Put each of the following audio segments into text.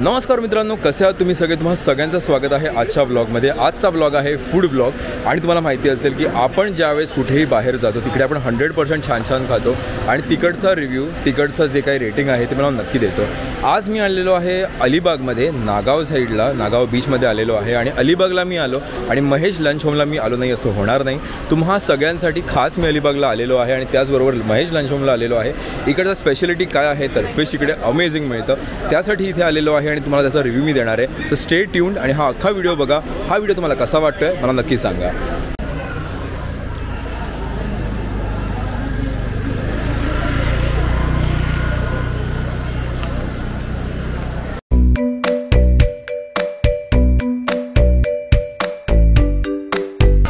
नमस्कार मित्रांनो कसे आहात तुम्ही सगळे? तुम्हाला सगळ्यांचं स्वागत आहे आजच्या ब्लॉगमध्ये आजचा ब्लॉग आहे फूड ब्लॉग आणि तुम्हाला माहिती असेल की आपण ज्यावेळेस कुठेही बाहेर जातो तिकडे आपण हंड्रेड पर्सेंट छान छान खातो. आणि तिकडचा रिव्ह्यू तिकडचं जे काही रेटिंग आहे ते मला नक्की देतो. आज मी आलेलो आहे अलिबागमध्ये नागाव साईडला नागाव बीचमध्ये आलेलो आहे. आणि अलिबागला मी आलो. आणि महेश लंच होमला मी आलो नाही असं होणार नाही. तुम्हा सगळ्यांसाठी खास मी अलिबागला आलेलो आहे. आणि त्याचबरोबर महेश लंच होमला आलेलो आहे. इकडचा स्पेशालिटी काय आहे तर फिश इकडे अमेझिंग मिळतं. त्यासाठी इथे आलेलो आहे आणि तुम्हाला त्याचा रिव्ह्यू मी देणार आहे. सो स्टे ट्यून्ड आणि हा अख्खा व्हिडिओ बघा. हा व्हिडिओ तुम्हाला कसा वाटतोय मला नक्की सांगा.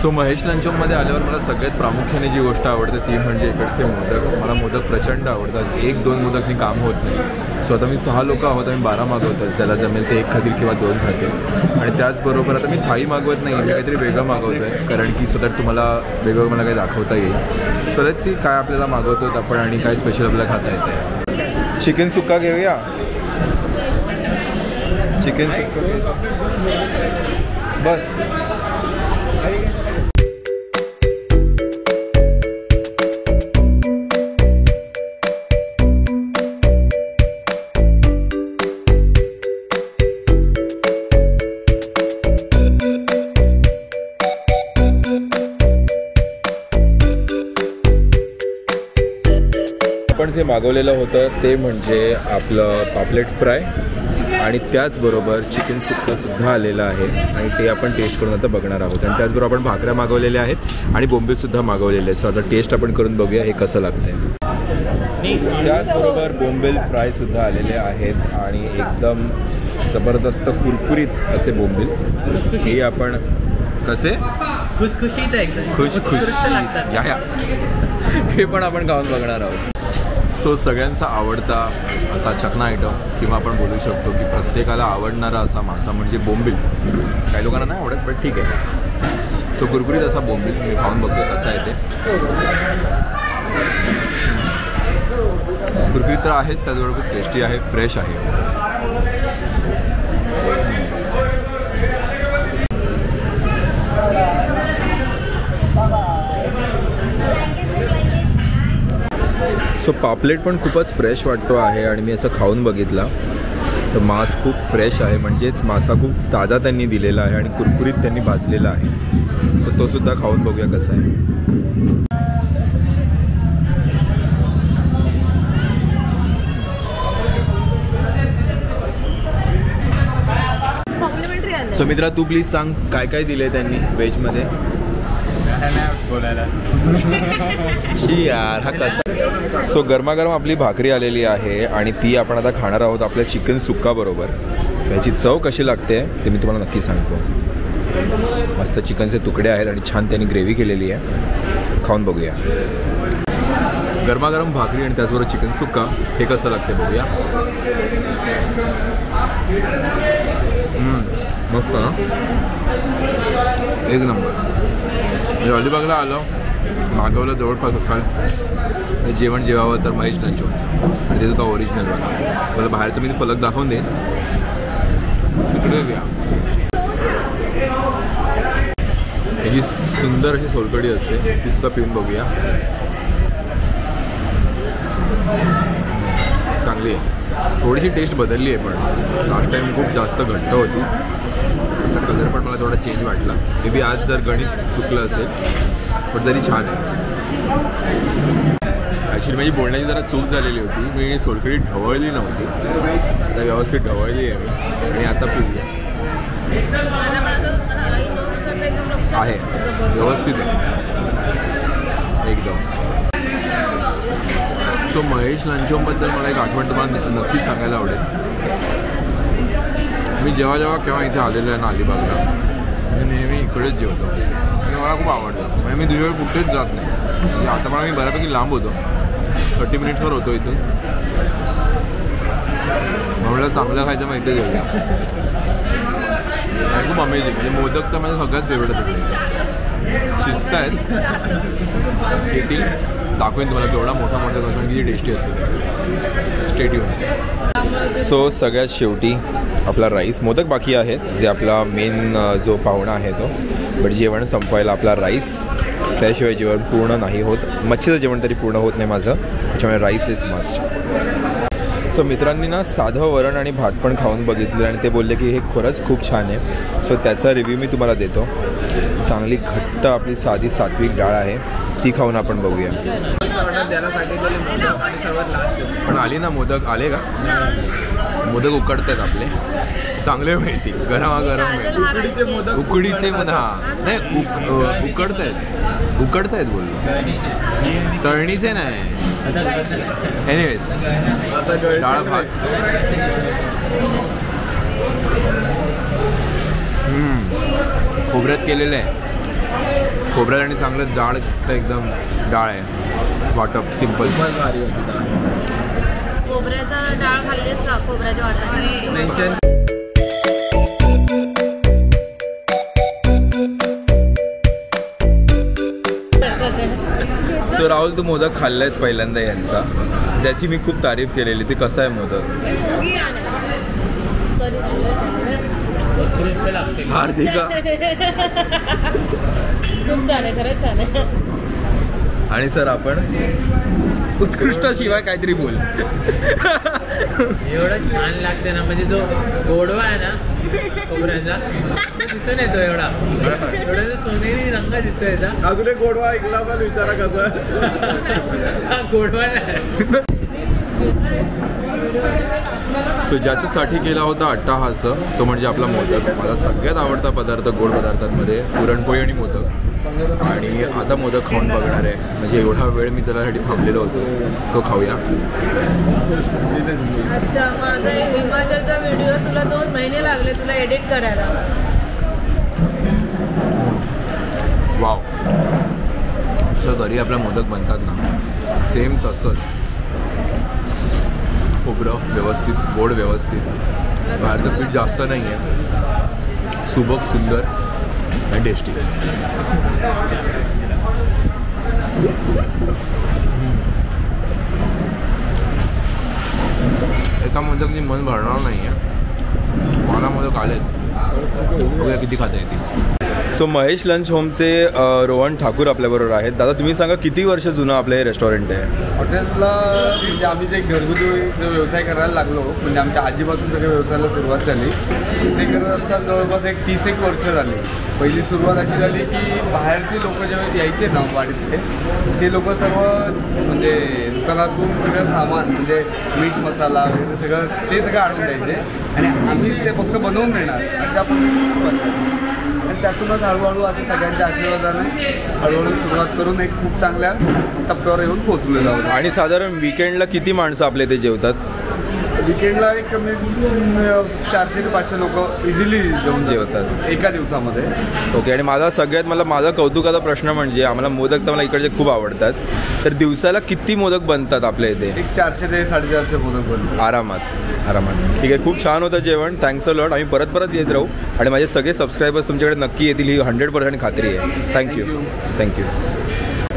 सो महेश लंचोमध्ये आल्यावर मला सगळ्यात प्रामुख्याने जी गोष्ट आवडते ती म्हणजे इकडचे मोदक. मला मोदक प्रचंड आवडतात. एक दोन मोदकनी काम होत नाही. सो आता मी सहा लोक आहोत आम्ही बारा मागवतो ज्याला जमेल ते एक खातील किंवा दोन खातील. आणि त्याचबरोबर आता मी थाळी मागवत नाही मी काहीतरी वेगळं मागवतो आहे कारण की सो दॅट तुम्हाला वेगळं मला काही दाखवता येईल. सो लेट्स सी काय आपल्याला मागवतो आपण आणि काय स्पेशल आपल्याला खाता येतं चिकन सुक्का घेऊया? चिकन सुक्का. बस. आपण जे मागवलेलं होतं ते म्हणजे आपलं पापलेट फ्राय आणि त्याचबरोबर चिकन सुक्कासुद्धा आलेलं आहे आणि ते आपण टेस्ट करून आता बघणार आहोत. आणि त्याचबरोबर आपण भाकऱ्या मागवलेल्या आहेत आणि बोंबीलसुद्धा मागवलेले आहेत. सो आता टेस्ट आपण करून बघूया हे कसं लागतंय. त्याचबरोबर बोंबील फ्रायसुद्धा आलेले आहेत आणि एकदम जबरदस्त कुरकुरीत असे बोंबील. हे आपण कसे? खुशखुशीत एकदम. खुश खुश उत्कृष्ट लागतात. या या. हे पण आपण खाऊन बघणार आहोत. सो सगळ्यांचा आवडता असा चकना आयटम किंवा आपण बोलू शकतो की प्रत्येकाला आवडणारा असा मासा म्हणजे बोंबील. काही लोकांना नाही आवडत पण ठीक आहे. सो कुरकुरीत असा बोंबील मी खाऊन बघतो कसा आहे ते. कुरकुरीत तर आहेच त्याचबरोबर खूप टेस्टी आहे फ्रेश आहे. सो पापलेट पण खूपच फ्रेश वाटतो आहे आणि मी असं खाऊन बघितला. तर मांस खूप फ्रेश आहे म्हणजेच मासा खूप ताजा त्यांनी दिलेला आहे आणि कुरकुरीत त्यांनी भाजलेला आहे. सो तो सुद्धा खाऊन बघूया कसा आहे. सो मित्रा तू प्लीज सांग काय काय दिले त्यांनी व्हेजमध्ये यार हा कसा? सो गरमागरम आपली भाकरी आलेली आहे आणि ती आपण आता खाणार आहोत आपल्या चिकन सुक्का बरोबर. त्याची चव कशी लागते ते मी तुम्हाला नक्की सांगतो. मस्त चिकनचे तुकडे आहेत आणि छान त्यांनी ग्रेव्ही केलेली आहे. खाऊन बघूया. गरमागरम भाकरी आणि त्याचबरोबर चिकन सुक्का हे कसं लागते बघूया. मस्त ना एक नंबर. मी अलिबागला आलो. मागवलं जवळपास असाल. जेवण जेवावं तर महेश लंच आणि ते तुका ओरिजिनल बघा. मला बाहेरचं मी फलक दाखवून देईन तिकडे घ्या याची सुंदर अशी सोलकडी असते ती सुद्धा पिऊन बघूया. चांगली आहे. थोडीशी टेस्ट बदलली आहे पण लास्ट टाईम खूप जास्त घट्ट होती. असा कलर पण मला थोडा चेंज वाटला. मे बी आज जर गणित चुकलं असेल पण तरी छान आहे. ॲक्च्युली माझी बोलण्याची जरा चूक झालेली होती. मी सोलकडी ढवळली नव्हती. आता व्यवस्थित ढवळली आहे मी. आणि आता पिऊया. आहे. व्यवस्थित आहे. एकदम. सो महेश लंचोमबद्दल मला एक आठवण तुम्हाला न- नक्की सांगायला आवडेल. मी जेव्हा जेव्हा केव्हा इथे आलेलो आहे ना अलिबागला मी नेहमी इकडेच जेवतो. आणि मला खूप आवडतं. म्हणजे मी दुसऱ्या कुठेच जात नाही. म्हणजे आता मला मी बऱ्यापैकी लांब होतो. थर्टी मिनिट्सवर होतो इथून. म्हणलं चांगलं खायचं माहिती घेऊया खूप अमेझिंग म्हणजे मोदक तर माझं सगळ्यात फेवरेट आहे शिस्त आहेत. येतील. दाखवेन तुम्हाला केवढा मोठा मोठा कसं किती टेस्टी असतो स्टेडियम सो सगळ्यात शेवटी आपला राईस मोदक बाकी आहेत जे आपला मेन जो पाहुणा आहे तो. बट जेवण संपवायला आपला राईस त्याशिवाय जेवण पूर्ण नाही होत. मच्छीचं जेवण तरी पूर्ण होत नाही माझं. त्याच्यामुळे राईस इज मस्ट सो मित्रांनी ना साधं वरण आणि भात पण खाऊन बघितलं आणि ते बोलले की हे खरंच खूप छान आहे. सो त्याचा रिव्ह्यू मी तुम्हाला देतो. चांगली घट्ट आपली साधी सात्विक डाळ आहे. ती खाऊन आपण बघूया. पण आली ना मोदक? आले का? मोदक उकडतात आपले. चांगले माहिती. गरमागरम हा. उकडीचे पण हा. नाही उक अ, उकडतायत. उकडतायत बोललो. तळणीचे नाही. एनिवेज डाळ भात. हम्म. खोबऱ्यात केलेलं आहे. खोबऱ्यात आणि चांगलं जाड एकदम डाळ आहे. वाटप सिंपल खोबऱ्याचा डाळ खाल्लीस का? खोबऱ्याच्या वाटाणे सो राहुल तू मोदक खाल्लायस पहिल्यांदा यांचा. ज्याची मी खूप तारीफ केलेली ती कसा आहे मोदक? उत्कृष्ट लागते हार्दिका. खूप छान आहे खरंच छान आहे. आणि सर आपण उत्कृष्ट शिवाय काहीतरी बोल. एवढं छान लागते ना म्हणजे तो गोडवा आहे ना खोबऱ्याचा दिसून येतो एवढा. एवढा जो सोनेरी रंग दिसतो याचा अजून एक गोडवा ऐकला पण विचारा कसं. हा गोडवा नाही. सो ज्याच्यासाठी केला होता अट्टाहास तो म्हणजे आपला मोदक. मला सगळ्यात आवडता पदार्थ गोड पदार्थांमध्ये पुरणपोळी आणि मोदक. आणि आता मोदक खाऊन बघणार आहे. म्हणजे एवढा वेळ मी त्याच्यासाठी थांबलेलो होतो. तो खाऊया. अच्छा माझा एक हिमाचलचा व्हिडिओ तुला दोन महिने लागले तुला एडिट करायला. वाव. घरी आपल्या मोदक बनतात ना. सेम तसंच. खोबरं व्यवस्थित, गोड व्यवस्थित. बाहेरचं पीठ जास्त नाही आहे सुबक, सुंदर आणि टेस्टी एका मोदकनी मन भरणार नाही आहे मला मोदक आलेत बघूया किती खाता येतील. सो महेश लंच होमचे रोहन ठाकूर आपल्याबरोबर आहेत. दादा तुम्ही सांगा किती वर्ष जुनं आपलं हे रेस्टॉरंट आहे? हॉटेलला म्हणजे आम्ही जे घरगुती जो व्यवसाय करायला लागलो म्हणजे आमच्या आजीपासून सगळ्या व्यवसायाला सुरुवात झाली. ते करत असताना जवळपास एक तीस एक वर्ष झाली. पहिली सुरुवात अशी झाली की बाहेरचे लोक जेव्हा यायचे ना वाडीतले ते लोक सर्व म्हणजे दुकानातून सगळं सामान म्हणजे मीठ मसाला वगैरे सगळं ते सगळं आणून द्यायचे. आणि आम्हीच ते फक्त बनवून देणार अशा पद्धतीने सुरुवात आणि त्यातूनच हळूहळू असे सगळ्यांच्या आशीर्वादाने हळूहळू सुरुवात करून एक खूप चांगल्या टप्प्यावर येऊन पोहोचलेलो आहोत. आणि साधारण विकेंडला किती माणसं आपले इथे जेवतात? विकेंडला एक कमी चारशे ते पाचशे लोक इझिली जेवून जेवतात. एका दिवसामध्ये. ओके आणि माझा सगळ्यात मला माझा कौतुकाचा प्रश्न म्हणजे आम्हाला मोदक तर मला इकडचे खूप आवडतात. तर दिवसाला किती मोदक बनतात आपल्या इथे? एक चारशे ते साडेचारशे मोदक बनले आरामात आरामात. ठीक आहे खूप छान होतं जेवण. थँक्स अ लॉट आम्ही परत परत येत राहू. आणि माझे सगळे सबस्क्रायबर्स तुमच्याकडे नक्की येतील. ही हंड्रेड पर्सेंट खात्री आहे. थँक्यू थँक्यू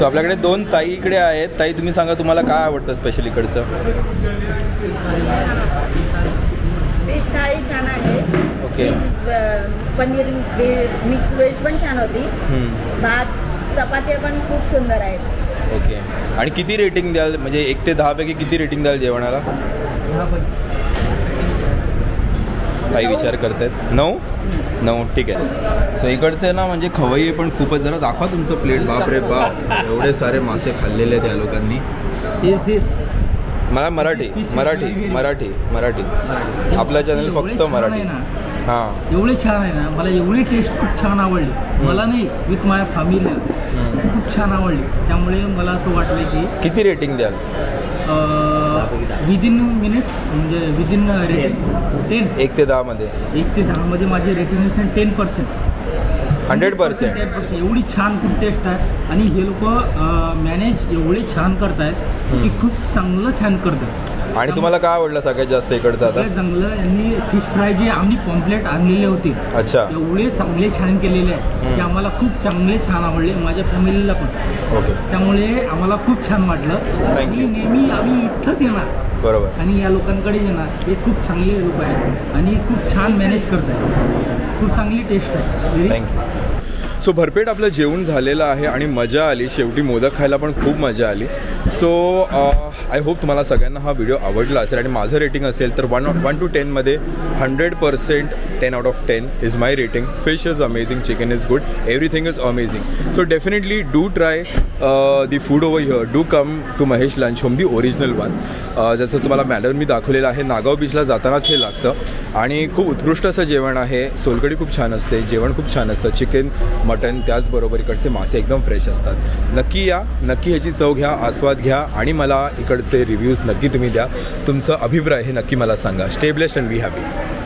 सो आपल्याकडे दोन ताई इकडे आहेत. ताई तुम्ही सांगा तुम्हाला काय आवडतं स्पेशल इकडचं? छान आहे. ओके. पनीर मिक्स व्हेज पण छान होती. भात चपात्या पण खूप सुंदर आहेत. ओके आणि किती रेटिंग द्याल? म्हणजे एक ते दहापैकी किती रेटिंग द्याल जेवणाला? काही विचार करतायत. नऊ? नऊ ठीक आहे. सो इकडचे ना म्हणजे खवय्ये पण खूपच जरा दाखवा तुमचं प्लेट बाप रे बाप. एवढे सारे मासे खाल्लेले आहेत या लोकांनी. इज दिस मला मराठी मराठी मराठी मराठी. आपलं चॅनल फक्त मराठी. हां. एवढे छान आहे ना. मला एवढी टेस्ट खूप छान आवडली. मला नाही विथ माय फॅमिली खूप छान आवडली. त्यामुळे मला असं वाटलं की किती रेटिंग द्याल? विदिन मिनिट्स म्हणजे विदिन रेटिंग टेन एक ते दहामध्ये. एक ते दहामध्ये माझी रेटिंग असेल ten percent hundred percent ten percent एवढी छान खूप टेस्ट आहे. आणि हे लोक मॅनेज एवढे छान करतायत की खूप चांगलं छान करतात. आणि तुम्हाला काय आवडलं सगळ्यात जास्त इकडचं आता? चांगलं यांनी फिश फ्राय जे आम्ही पॉम्पलेट आणलेले होते अच्छा. एवढे चांगले छान केलेले आहे की आम्हाला खूप चांगले छान आवडले माझ्या फॅमिलीला पण. ओके. त्यामुळे आम्हाला खूप छान वाटलं. आणि. नेहमी आम्ही इथंच येणार. बरोबर. आणि या लोकांकडे ना हे खूप चांगले लोक आहेत. आणि खूप छान मॅनेज करत आहेत खूप चांगली टेस्ट आहे. थँक्यू सो भरपेट आपलं जेवण झालेलं आहे आणि मजा आली. शेवटी मोदक खायला पण खूप मजा आली. सो आय होप तुम्हाला सगळ्यांना हा व्हिडिओ आवडला असेल आणि माझं रेटिंग असेल तर one one two टेनमध्ये hundred percent ten out of ten is my rating fish is amazing chicken is good everything is amazing so definitely do try the food over here do come to Mahesh lunch home the original one जसं तुम्हाला madam मी दाखवलेलं आहे नागाव बीचला जातानाच हे लागतं. आणि खूप उत्कृष्ट असं जेवण आहे. सोलकडी खूप छान असते जेवण खूप छान असतं. चिकन मटन त्याचबरोबर इकडचे मासे एकदम फ्रेश असतात. नक्की या नक्की ह्याची चव घ्या आस्वाद घ्या आणि मला इकडचे रिव्ह्यूज नक्की तुम्ही द्या. तुमचं अभिप्राय हे नक्की मला सांगा. Stay blessed and be happy